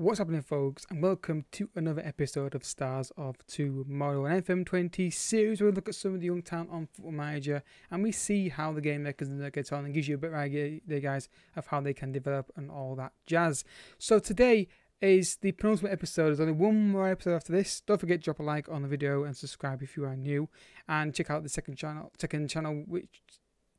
What's happening, folks, and welcome to another episode of Stars of Tomorrow, an FM20 series where we look at some of the young talent on Football Manager and we see how the game makers and get on and gives you a bit of idea, guys, of how they can develop and all that jazz. So today is the penultimate episode. There's only one more episode after this. Don't forget to drop a like on the video and subscribe if you are new, and check out the second channel, second channel which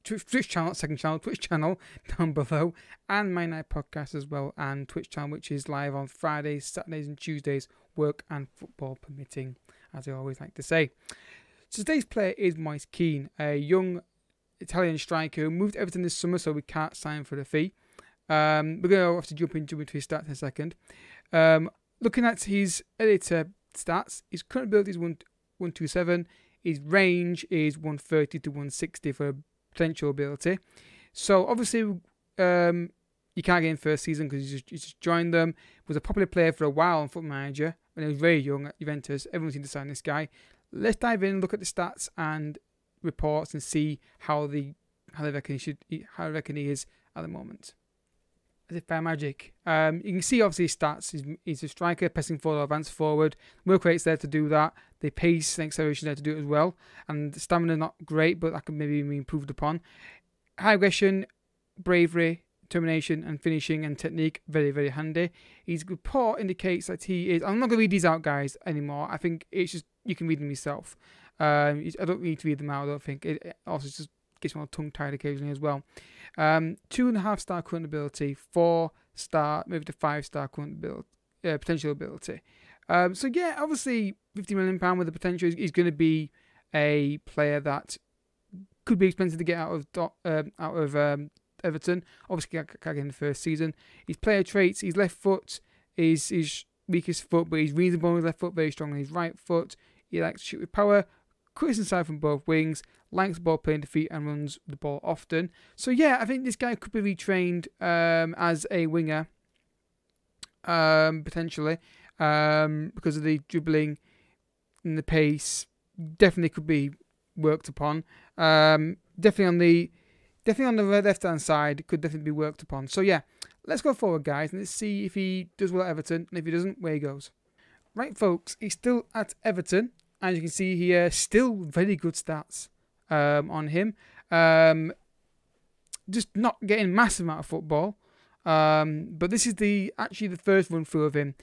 Twitch channel, second channel, Twitch channel down below, and my night podcast as well, and Twitch channel, which is live on Fridays, Saturdays, and Tuesdays, work and football permitting, as I always like to say. So today's player is Moise Kean, a young Italian striker who moved to Everton this summer, so we can't sign for the fee. Um, we're going to have to jump into, into his stats in a second. Um, looking at his editor stats, his current ability is 127, his range is 130 to 160 for potential ability. So obviously, um, you can't get in first season because you, you just, joined them. Was a popular player for a while on Football Manager when he was very young at Juventus. Everyone seemed to sign this guy. Let's dive in, look at the stats and reports, and see how the how they reckon he should how they reckon he is at the moment. By magic, um, you can see obviously his stats. He's, he's a striker, pressing forward, advance forward. Work rate's there to do that. The pace and acceleration there to do it as well. And stamina not great, but that can maybe be improved upon. High aggression, bravery, determination, and finishing and technique very very handy. His report indicates that he is. I'm not gonna read these out, guys, anymore. I think it's just you can read them yourself. Um, I don't need to read them out. I don't think it also just gets me tongue tied occasionally as well. Um, two and a half star current ability, four star, maybe to five star current ability, uh, potential ability. Um, so yeah, obviously, fifty million pound with the potential is, is going to be a player that could be expensive to get out of um, out of um, Everton. Obviously, in the first season. His player traits: his left foot is his weakest foot, but he's reasonable on his left foot, very strong on his right foot. He likes to shoot with power, cuts inside from both wings, likes the ball playing defeat, and runs the ball often. So yeah, I think this guy could be retrained um, as a winger, um, potentially um, because of the dribbling and the pace. Definitely could be worked upon. Um, definitely on the definitely on the left hand side could definitely be worked upon. So yeah, let's go forward, guys, and let's see if he does well at Everton, and if he doesn't, where he goes. Right, folks, he's still at Everton. As you can see here, still very good stats um, on him. Um, just not getting massive amount of football. Um, but this is the actually the first run through of him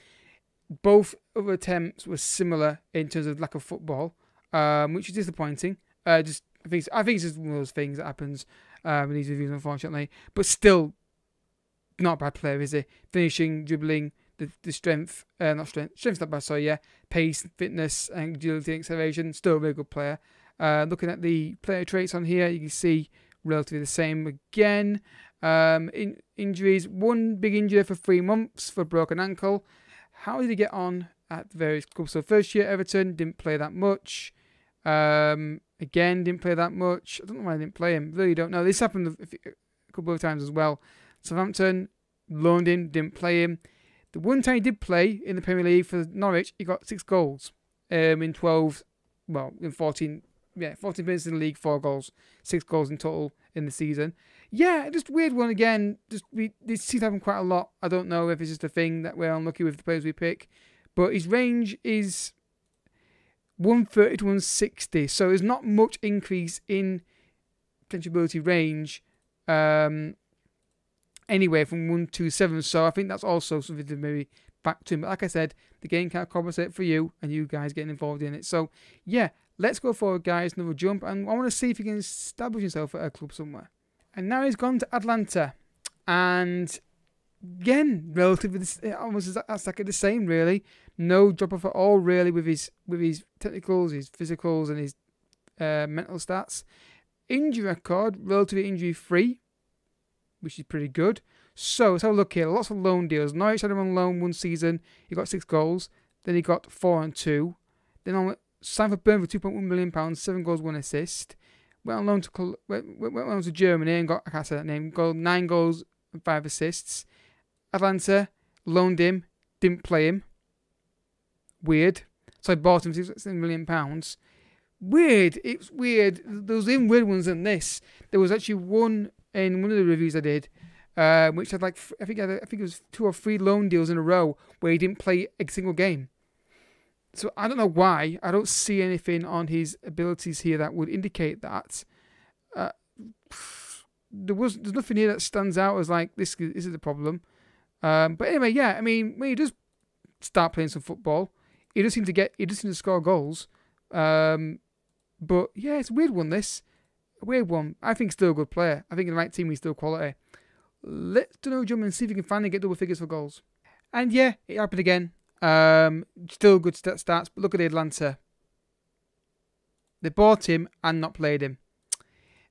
both other attempts were similar in terms of lack of football, um, which is disappointing. Uh, just I think I think it's just one of those things that happens um, in these reviews, unfortunately. But still, not a bad player, is he? Finishing, dribbling, the, the strength, uh, not strength, strength's not bad. Sorry, yeah, pace, fitness, and agility, acceleration. Still a really good player. Uh, looking at the player traits on here, you can see relatively the same again. Um, in injuries, one big injury for three months for broken ankle. How did he get on at the various clubs? So first year Everton didn't play that much. Um, again didn't play that much. I don't know why I didn't play him. Really don't know. This happened a couple of times as well. Southampton loaned him, didn't play him. The one time he did play in the Premier League for Norwich, he got six goals um, in 12, well, in 14, yeah, 14 minutes in the league, four goals, six goals in total in the season. Yeah, just weird one again. Just we this seems to happen quite a lot. I don't know if it's just a thing that we're unlucky with the players we pick, but his range is 130 to 160, so there's not much increase in potential ability range. Um, anyway, from 1 to 7. So I think that's also something to maybe back to him. But like I said, the game can't compensate for you and you guys getting involved in it. So yeah, let's go forward, guys. Another jump, and I want to see if you can establish yourself at a club somewhere. And now he's gone to Atalanta. And again, relatively almost that's exactly the same, really. No drop off at all, really, with his with his technicals, his physicals, and his uh, mental stats. Injury record, relatively injury free, which is pretty good. So let's have a look here. Lots of loan deals. Norwich had him on loan one season. He got six goals. Then he got four and two. Then on signed for Burnley for two point one million pounds, seven goals, one assist went on loan to went, went, on to Germany and got I can't say that name. Got nine goals and five assists. Atalanta loaned him, didn't play him. Weird. So I bought him six million pounds. Weird. It's weird. There was even weird ones than this. There was actually one in one of the reviews I did. um, which had like I think I think it was two or three loan deals in a row where he didn't play a single game. So I don't know why. I don't see anything on his abilities here that would indicate that. Uh, there was there's nothing here that stands out as like this, this is the problem. Um, but anyway, yeah, I mean when he does start playing some football, he does seem to get he does seem to score goals. Um, but yeah, it's a weird one. This a weird one. I think still a good player. I think in the right team he's still quality. Let's do no jump and see if he can finally get double figures for goals. And yeah, it happened again. Um, still good st- stats, but look at the Atalanta. They bought him and not played him,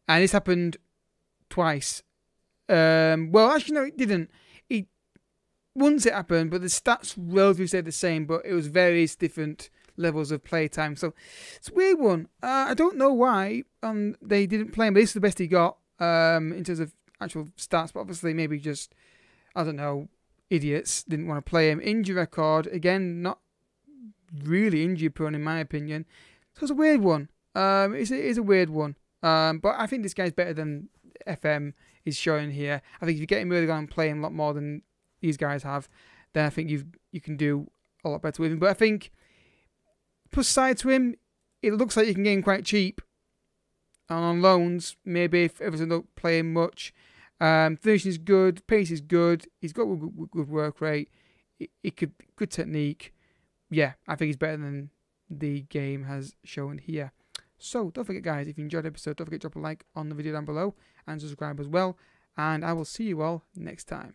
and this happened twice. Um, well, actually, no, it didn't. It once it happened, but the stats relatively stayed the same, but it was various different levels of play time. So it's a weird one. Uh, I don't know why um, they didn't play him, but this is the best he got um, in terms of actual stats. But obviously, maybe just I don't know, idiots didn't want to play him. Injury record again, not really injury prone in my opinion. So it's a weird one. Um, it's a, it's a weird one. Um, but I think this guy's better than FM is showing here. I think if you get him early on and play him a lot more than these guys have, then I think you you can do a lot better with him. But I think plus side to him, it looks like you can get him quite cheap. And on loans, maybe if Everton don't play him much. Um, finishing is good, pace is good. He's got good, good work rate. It, it could good technique. Yeah, I think he's better than the game has shown here. So don't forget, guys, if you enjoyed the episode, don't forget to drop a like on the video down below and subscribe as well. And I will see you all next time.